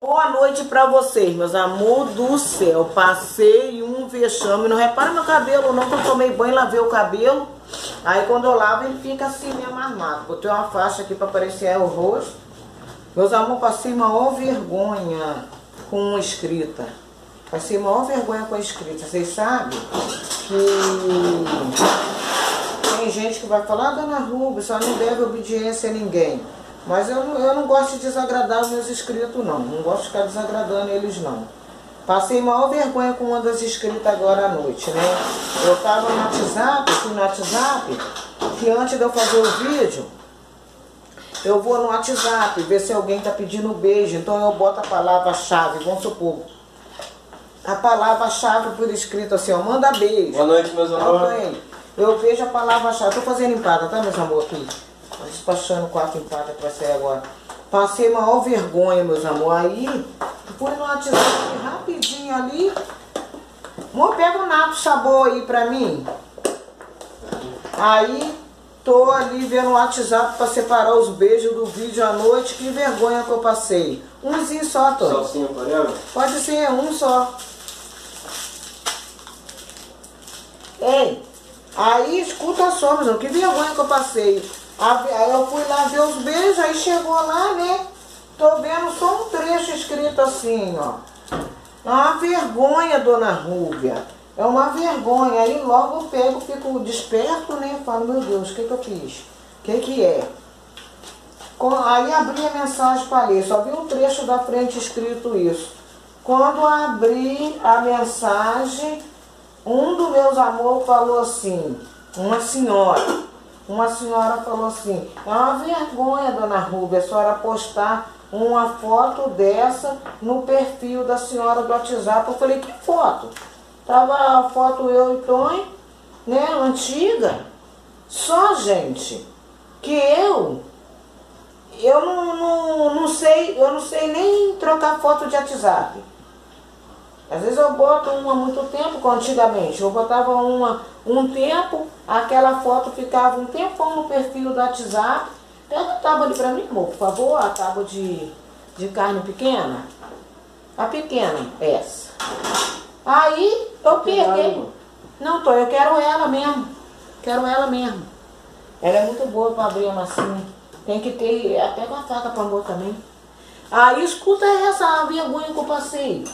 Boa noite pra vocês, meus amor do céu. Passei um vexame. Não repara meu cabelo, não, que eu tomei banho, lavei o cabelo. Aí quando eu lavo, ele fica assim mesmo armado. Botei uma faixa aqui pra aparecer o rosto. Meus amor, passei maior vergonha com escrita. Passei maior vergonha com escrita. Vocês sabem que tem gente que vai falar, ah, dona Rubens, só não deve obediência a ninguém. Mas eu, eu não gosto de desagradar os meus inscritos, não. Não gosto de ficar desagradando eles, não. Passei maior vergonha com uma das inscritas agora à noite, né? Eu tava no WhatsApp, fui no WhatsApp, que antes de eu fazer o vídeo, eu vou no WhatsApp ver se alguém tá pedindo beijo. Então eu boto a palavra-chave, vamos supor. A palavra-chave por escrito assim, ó, manda beijo. Boa noite, meus amores. Eu vejo a palavra-chave. Tô fazendo empada, tá, meus amores, aqui despachando quatro empates para sair agora. Passei maior vergonha, meus amores. Aí, fui no WhatsApp rapidinho ali. Amor, pega o nato sabor aí pra mim. Aí, tô ali vendo o WhatsApp pra separar os beijos do vídeo à noite. Que vergonha que eu passei. Umzinho só. Salsinha ela? Pode ser, um só. Ei, aí escuta só, meu que vergonha que eu passei. Aí eu fui lá ver os beijos, aí chegou lá, né? Tô vendo só um trecho escrito assim, ó. É uma vergonha, dona Rúbia. É uma vergonha. Aí logo eu pego, fico desperto, né? Falo, meu Deus, o que que eu fiz? O que que é? Aí abri a mensagem para ler, só vi um trecho da frente escrito isso. Quando abri a mensagem, um dos meus amores falou assim, uma senhora, uma senhora falou assim, é uma vergonha, dona Rúbia, a senhora postar uma foto dessa no perfil da senhora do WhatsApp. Eu falei, que foto? Tava a foto eu e Tony, né, antiga. Só, gente, que eu, eu não, não, não sei, eu não sei nem trocar foto de WhatsApp. Às vezes eu boto uma muito tempo, como antigamente. Eu botava uma um tempo, aquela foto ficava um tempão no perfil do WhatsApp. Pega a tábua ali pra mim, amor, por favor, a tábua de, de carne pequena. A pequena, essa. Aí eu peguei. Não tô, eu quero ela mesmo. Quero ela mesmo. Ela é muito boa para abrir a massinha. Tem que ter, até uma faca para amor também. Aí escuta essa vergonha que eu passei.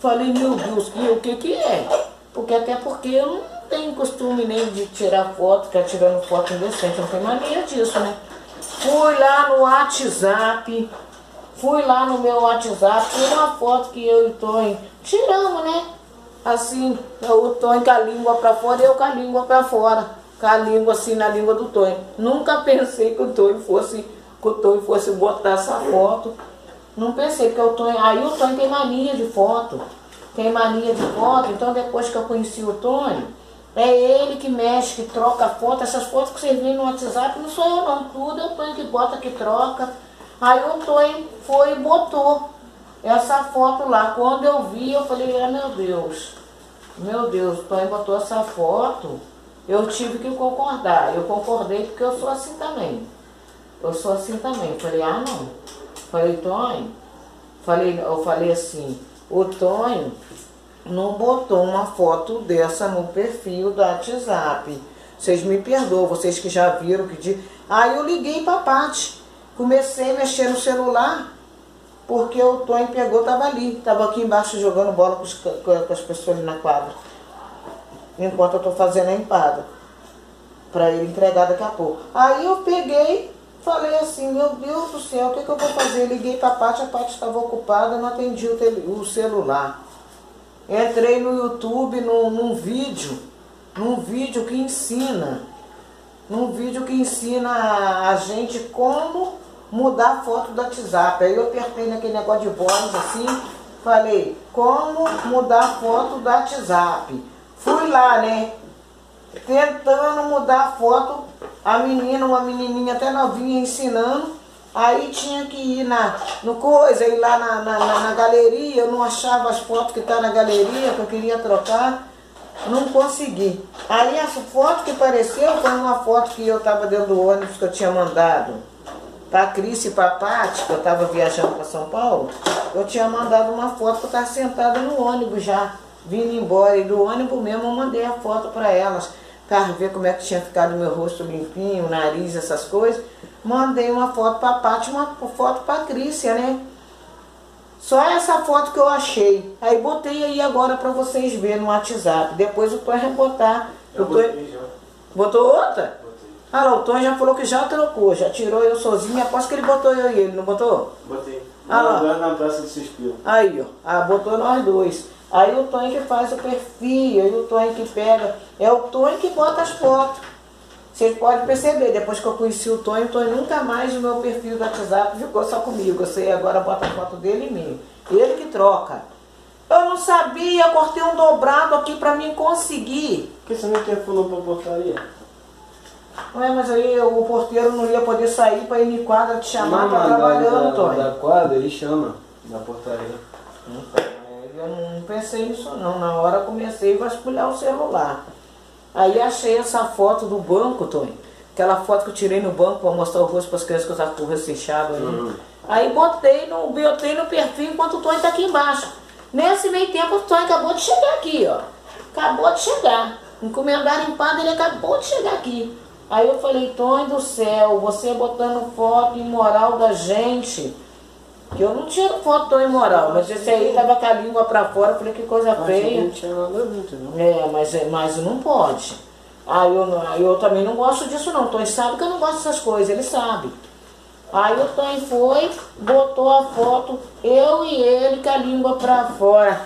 Falei, meu Deus, que, o que que é? Porque até porque eu não tenho costume nem de tirar foto, ficar tirando foto indecente, não tem mania disso, né? Fui lá no WhatsApp, fui lá no meu WhatsApp, tirei uma foto que eu e o Tonho tiramos, né? Assim, o Tonho com a língua pra fora e eu com a língua pra fora. Com a língua assim na língua do Tonho. Nunca pensei que o Tonho fosse, que o Tonho fosse botar essa foto não pensei, porque o Tonho, aí o Tonho tem mania de foto. Tem mania de foto, então depois que eu conheci o Tonho, é ele que mexe, que troca foto. Essas fotos que vocês veem no WhatsApp não sou eu não, tudo é o Tonho que bota, que troca. Aí o Tonho foi e botou essa foto lá. Quando eu vi, eu falei, ah, meu Deus, meu Deus, o Tonho botou essa foto. Eu tive que concordar. Eu concordei porque eu sou assim também. Eu sou assim também. Eu falei, ah não. Falei, Tonho, falei, eu falei assim, o Tonho não botou uma foto dessa no perfil do WhatsApp. Vocês me perdoam, vocês que já viram que de... Aí eu liguei pra Paty. Comecei a mexer no celular, porque o Tonho pegou, tava ali. Tava aqui embaixo jogando bola com, os, com as pessoas na quadra. Enquanto eu tô fazendo a empada. Pra ele entregar daqui a pouco. Aí eu peguei, Falei assim, meu Deus do céu, o que, que eu vou fazer? Liguei para a Paty, a Paty estava ocupada, não atendi o, tele, o celular. Entrei no YouTube num, num vídeo, num vídeo que ensina, num vídeo que ensina a, a gente como mudar a foto do WhatsApp. Aí eu apertei naquele negócio de voz assim, falei, como mudar a foto do WhatsApp. Fui lá, né? Tentando mudar a foto a menina, uma menininha até novinha ensinando, aí tinha que ir na, no coisa, ir lá na, na, na, na galeria, eu não achava as fotos que tá na galeria, que eu queria trocar, não consegui. Aí essa foto que apareceu foi uma foto que eu estava dentro do ônibus que eu tinha mandado pra Cris e pra Paty, que eu tava viajando para São Paulo, eu tinha mandado uma foto que eu tava sentada no ônibus já, vindo embora. E do ônibus mesmo eu mandei a foto para elas, para ver como é que tinha ficado meu rosto limpinho, o nariz, essas coisas. Mandei uma foto pra Paty, uma foto pra Crícia, né? Só essa foto que eu achei. Aí botei aí agora para vocês verem no WhatsApp. Depois eu tô a rebotar. Eu, botei já. Botou outra? Botei. Ah, lá, o Tom já falou que já trocou, já tirou eu sozinho. Aposto que ele botou eu e ele, não botou? Botei. Ah, lá. Na Praça do Suspiro. Aí, ó. Ah, botou nós dois. Aí o Tony que faz o perfil, aí o Tony que pega. É o Tony que bota as fotos. Vocês podem perceber, depois que eu conheci o Tony, o Tony nunca mais no meu perfil do WhatsApp ficou só comigo. Você agora bota a foto dele e mim. Ele que troca. Eu não sabia, eu cortei um dobrado aqui pra mim conseguir. Por que você não telefonou pra portaria? Ué, mas aí o porteiro não ia poder sair pra ir me quadra te chamar, Não, tá trabalhando, da, Tony. Da quadra, ele chama na portaria. Eu não pensei nisso não. Na hora comecei a vasculhar o celular. Aí achei essa foto do banco, Tony. Aquela foto que eu tirei no banco para mostrar o rosto para as crianças que eu estava com o rosto aí. Uhum. Aí botei no, botei no perfil enquanto o Tony tá aqui embaixo. Nesse meio tempo o Tony acabou de chegar aqui, ó. Acabou de chegar. Encomendaram empada, ele acabou de chegar aqui. Aí eu falei, Tony do céu, você botando foto imoral da gente. Que eu não tiro foto tão imoral, mas esse aí tava com a língua pra fora, falei que coisa que feia. não tinha nada ver, entendeu? É, mas, mas não pode. Aí eu, não- aí eu também não gosto disso não. O Tony sabe que eu não gosto dessas coisas, ele sabe. Aí o Tony foi, botou a foto, eu e ele com a língua pra fora.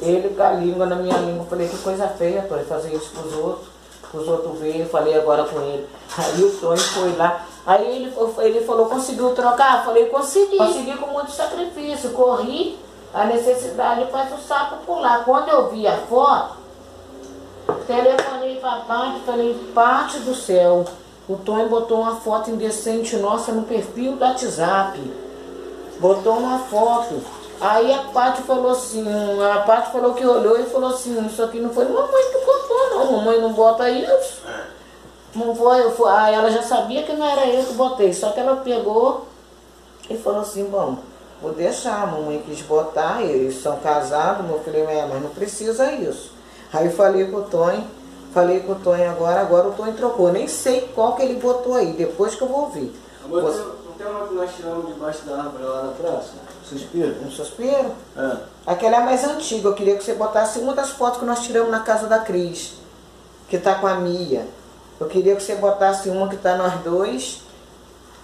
Ele com a língua na minha língua. Falei, que coisa feia, Tony, fazer isso pros outros. Os outros veio, eu falei agora com ele. Aí o Tony foi lá. Aí ele, ele falou, conseguiu trocar? Eu falei, consegui. Consegui com muito sacrifício. Corri, a necessidade faz o sapo pular. Quando eu vi a foto, Telefonei pra Paty, falei, Paty do céu, o Tony botou uma foto indecente nossa no perfil do WhatsApp. Botou uma foto. Aí a Paty falou assim, a Paty falou que olhou e falou assim, isso aqui não foi mamãe que botou não, mamãe não bota isso. Não foi, foi, aí ela já sabia que não era eu que botei, só que ela pegou e falou assim, bom, vou deixar, a mamãe quis botar, eles são casados, meu filho é, mas não precisa isso. Aí eu falei com o Tonho, falei com o Tonho agora, agora o Tonho trocou. Nem sei qual que ele botou aí, depois que eu vou. Agora, Você- Não tem uma que nós tiramos debaixo da árvore lá na praça? Suspiro? Um suspiro? É. Aquela é a mais antiga, eu queria que você botasse uma das fotos que nós tiramos na casa da Cris, que tá com a Mia. Eu queria que você botasse uma que tá nós dois.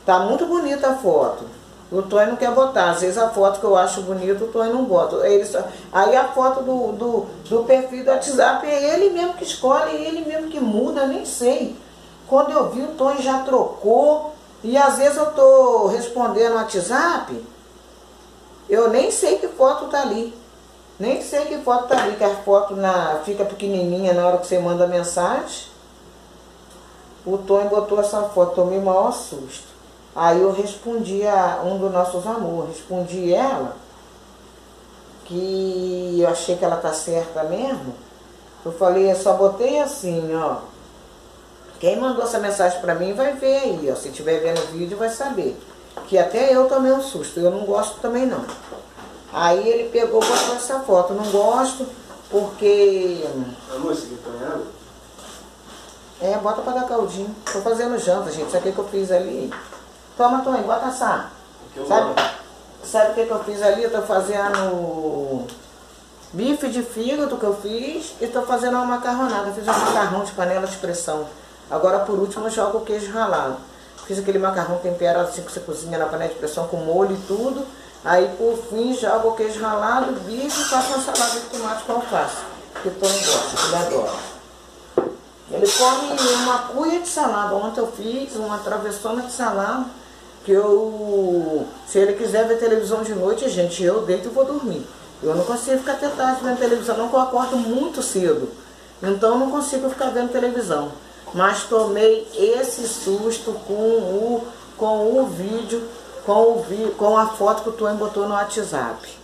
Tá muito bonita a foto. O Tonho não quer botar. Às vezes a foto que eu acho bonita, o Tonho não bota. Ele só- Aí a foto do, do, do perfil do WhatsApp é ele mesmo que escolhe, é ele mesmo que muda, nem sei. Quando eu vi, o Tonho já trocou. E às vezes eu tô respondendo no WhatsApp, eu nem sei que foto tá ali. Nem sei que foto tá ali, que a foto na, fica pequenininha na hora que você manda a mensagem. O Tony botou essa foto, tomei o maior susto. Aí eu respondi a um dos nossos amores, respondi ela, que eu achei que ela tá certa mesmo. Eu falei, eu só botei assim, ó. Quem mandou essa mensagem pra mim vai ver aí, ó. Se estiver vendo o vídeo vai saber. Que até eu tomei um susto, eu não gosto também não. Aí ele pegou e botou essa foto. Não gosto porque. Amor, esse aqui põe água? É, bota pra dar caldinho. Tô fazendo janta, gente. Sabe o que eu fiz ali? Toma, Tony, bota assar. Sabe, sabe o que que eu fiz ali? Eu tô fazendo bife de fígado que eu fiz e tô fazendo uma macarronada. Eu fiz um macarrão de panela de pressão. Agora, por último, eu jogo o queijo ralado. Fiz aquele macarrão temperado assim que você cozinha na panela de pressão com molho e tudo. Aí, por fim, jogo o queijo ralado, bife e faço uma salada de tomate com alface. Que o Tony gosta, ele adora. Ele come uma cuia de salada. Ontem eu fiz uma travessona de salada. Que eu. Se ele quiser ver televisão de noite, gente, eu deito e vou dormir. Eu não consigo ficar até tarde vendo televisão, não, porque eu acordo muito cedo. Então eu não consigo ficar vendo televisão. Mas tomei esse susto com o, com o vídeo, com, o vi, com a foto que o Tony botou no WhatsApp.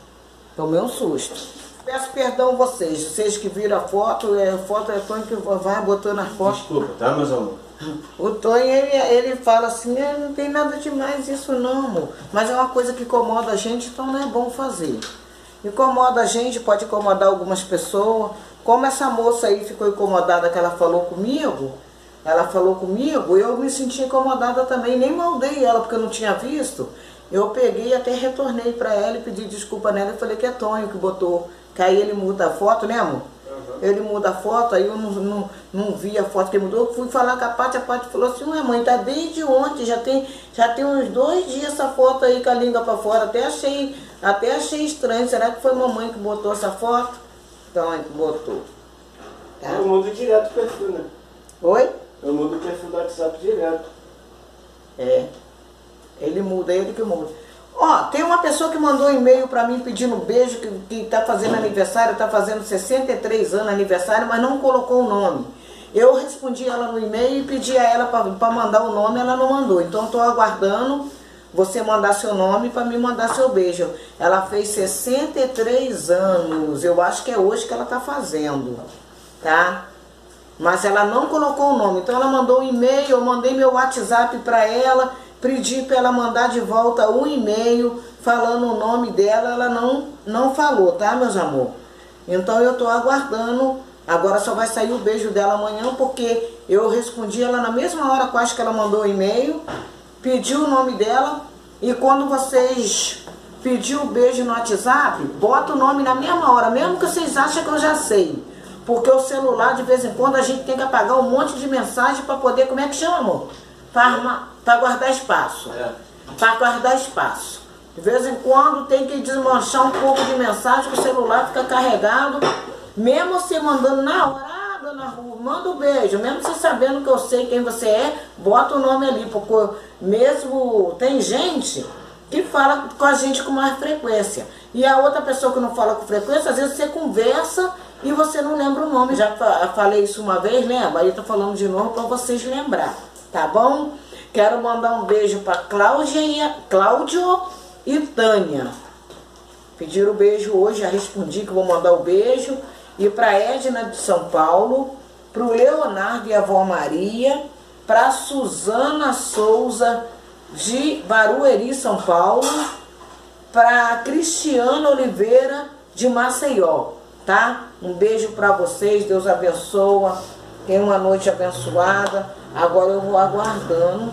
Tomei um susto. Peço perdão a vocês, vocês que viram a foto, é, a foto é Tony que vai botando a foto. Desculpa, tá, meus amor? O Tonho, ele, ele fala assim, "É, não tem nada demais isso não, amor. Mas é uma coisa que incomoda a gente, então não é bom fazer. Incomoda a gente, pode incomodar algumas pessoas. Como essa moça aí ficou incomodada que ela falou comigo, ela falou comigo, eu me senti incomodada também, nem maldei ela porque eu não tinha visto. Eu peguei e até retornei pra ela e pedi desculpa nela e falei que é Tonho que botou. Que aí ele muda a foto, né amor? Ele muda a foto, aí eu não, não, não vi a foto que ele mudou. Eu fui falar com a Paty, a Paty falou assim, ué mãe, tá desde ontem, já tem, já tem uns dois dias essa foto aí com a língua pra fora. Até achei, até achei estranho. Será que foi mamãe que botou essa foto? Então, que botou. Tá? Eu mudo direto o perfil, né? Oi? Eu mudo o perfil do WhatsApp direto. É. Ele muda, ele que muda. Ó, tem uma pessoa que mandou um e-mail pra mim pedindo beijo, que, que tá fazendo aniversário, tá fazendo 63 anos aniversário, mas não colocou o nome. Eu respondi ela no e-mail e pedi a ela para mandar o nome, ela não mandou. Então estou aguardando você mandar seu nome para me mandar seu beijo. Ela fez 63 anos, eu acho que é hoje que ela tá fazendo, tá? Mas ela não colocou o nome. Então ela mandou um e-mail, eu mandei meu WhatsApp para ela, pedi para ela mandar de volta um e-mail falando o nome dela, ela não não falou, tá, meus amor? Então eu tô aguardando. Agora só vai sair o beijo dela amanhã porque eu respondi ela na mesma hora quase que ela mandou o e-mail, pedi o nome dela e quando vocês pedir o beijo no WhatsApp, bota o nome na mesma hora, mesmo que vocês achem que eu já sei. Porque o celular, de vez em quando, a gente tem que apagar um monte de mensagem para poder, como é que chama, amor? Para guardar espaço. É. Para guardar espaço. De vez em quando tem que desmanchar um pouco de mensagem, que o celular fica carregado. Mesmo você mandando na hora, ah, dona Rua, manda um beijo. Mesmo você sabendo que eu sei quem você é, bota o nome ali. Porque mesmo tem gente que fala com a gente com mais frequência. E a outra pessoa que não fala com frequência, às vezes você conversa e você não lembra o nome. Já fa- falei isso uma vez, lembra? Aí tô falando de novo para vocês lembrar, tá bom? Quero mandar um beijo para Cláudia Cláudio e Tânia. Pediram o beijo hoje, já respondi que vou mandar o beijo. E para Edna de São Paulo, para o Leonardo e a avó Maria, para Suzana Souza de Barueri, São Paulo, para Cristiana Oliveira de Maceió, tá? Um beijo para vocês, Deus abençoa. Tenha uma noite abençoada. Agora eu vou aguardando.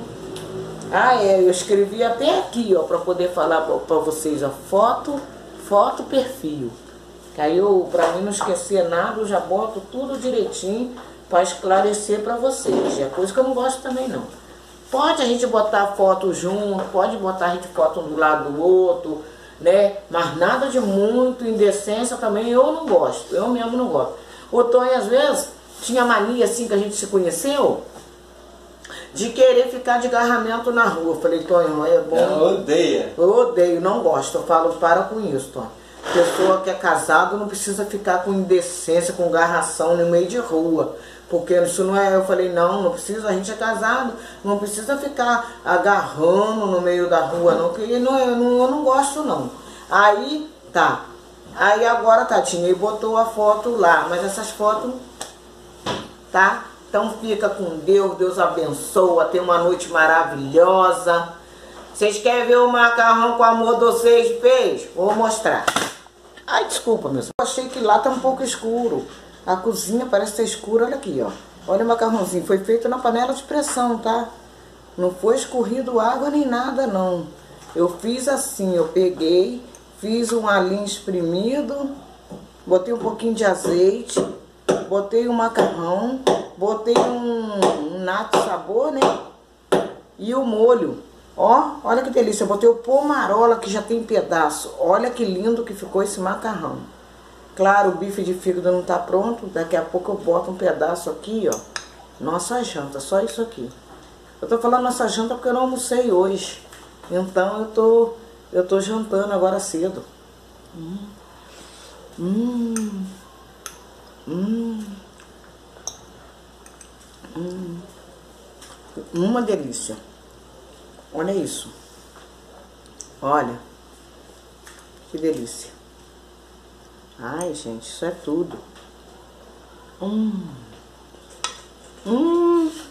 Ah, é, eu escrevi até aqui, ó, para poder falar para vocês, ó, foto, foto, perfil. Que aí eu, para mim não esquecer nada, eu já boto tudo direitinho para esclarecer para vocês. É coisa que eu não gosto também não. Pode a gente botar foto junto, pode botar a gente foto um do lado do outro, né? Mas nada de muito indecência também eu não gosto. Eu mesmo não gosto. O Tony às vezes tinha mania assim que a gente se conheceu de querer ficar de agarramento na rua. Eu falei, Tonho, é bom. Ela odeia. Eu odeio, não gosto. Eu falo, para com isso, Tony. Pessoa que é casado não precisa ficar com indecência, com garração no meio de rua. Porque isso não é. Eu falei, não, não precisa, a gente é casado, não precisa ficar agarrando no meio da rua, não, que não, eu, não, eu não gosto, não. Aí, tá. Aí agora, Tatinha, ele botou a foto lá, mas essas fotos, tá? Então fica com Deus, Deus abençoa, tem uma noite maravilhosa. Vocês querem ver o macarrão com amor de vocês fez? Vou mostrar. Ai, desculpa, meus. Eu achei que lá tá um pouco escuro. A cozinha parece ser escura, olha aqui, ó. Olha o macarrãozinho, foi feito na panela de pressão, tá? Não foi escorrido água nem nada, não. Eu fiz assim, eu peguei, fiz um alinho espremido, botei um pouquinho de azeite, botei o macarrão, botei um, um nato sabor, né? E o molho. Ó, olha que delícia. Eu botei o pomarola que já tem pedaço. Olha que lindo que ficou esse macarrão. Claro, o bife de fígado não tá pronto. Daqui a pouco eu boto um pedaço aqui, ó. Nossa janta, só isso aqui. Eu tô falando nossa janta porque eu não almocei hoje. Então eu tô, eu tô jantando agora cedo. Hum. Hum. Hum. Hum. Uma delícia. Olha isso. Olha. Que delícia. Ai, gente, isso é tudo. Hum. Hum.